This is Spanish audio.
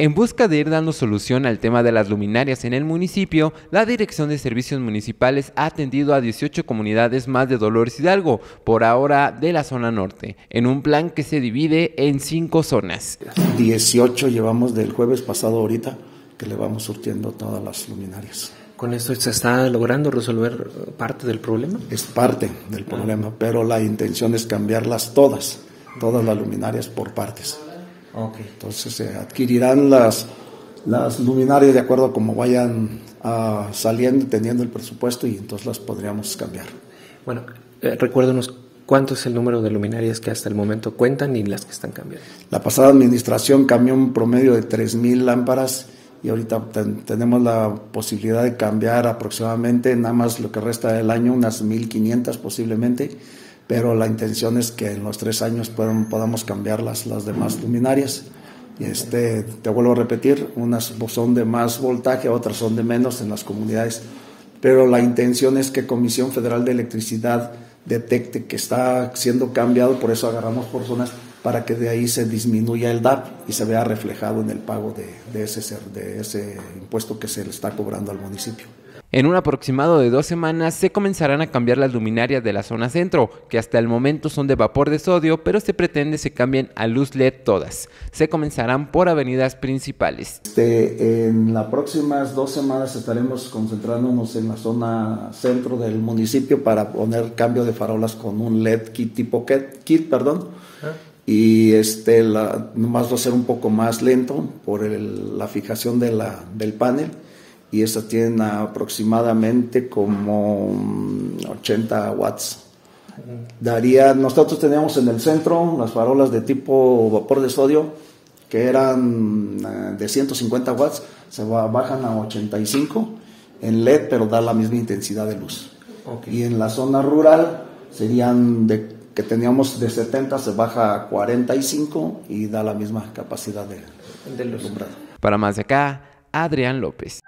En busca de ir dando solución al tema de las luminarias en el municipio, la Dirección de Servicios Municipales ha atendido a 18 comunidades más de Dolores Hidalgo, por ahora de la zona norte, en un plan que se divide en cinco zonas. 18 llevamos del jueves pasado ahorita, que le vamos surtiendo todas las luminarias. ¿Con esto se está logrando resolver parte del problema? Es parte del problema, pero la intención es cambiarlas todas, todas las luminarias por partes. Entonces se adquirirán las, las luminarias de acuerdo a cómo vayan uh, saliendo, teniendo el presupuesto y entonces las podríamos cambiar. Bueno, eh, recuérdanos cuánto es el número de luminarias que hasta el momento cuentan y las que están cambiando. La pasada administración cambió un promedio de 3.000 lámparas y ahorita tenemos la posibilidad de cambiar aproximadamente nada más lo que resta del año, unas 1.500 posiblemente pero la intención es que en los tres años podamos cambiar las, demás luminarias. Y este, te vuelvo a repetir, unas son de más voltaje, otras son de menos en las comunidades, pero la intención es que Comisión Federal de Electricidad detecte que está siendo cambiado, por eso agarramos por zonas para que de ahí se disminuya el DAP y se vea reflejado en el pago de, ese, de ese impuesto que se le está cobrando al municipio. En un aproximado de dos semanas se comenzarán a cambiar las luminarias de la zona centro, que hasta el momento son de vapor de sodio, pero se pretende se cambien a luz LED todas. Se comenzarán por avenidas principales. Este, en las próximas dos semanas estaremos concentrándonos en la zona centro del municipio para poner cambio de farolas con un LED kit tipo kit, perdón. Ah. Y este, la, nomás va a ser un poco más lento por la fijación de la, del panel y estas tienen aproximadamente como 80 watts. Daría, nosotros teníamos en el centro las farolas de tipo vapor de sodio que eran eh, de 150 watts, se bajan a 85 en LED, pero da la misma intensidad de luz. Y en la zona rural serían de que teníamos de 70 se baja a 45 y da la misma capacidad de, de luz. Para más de acá, Adrián López.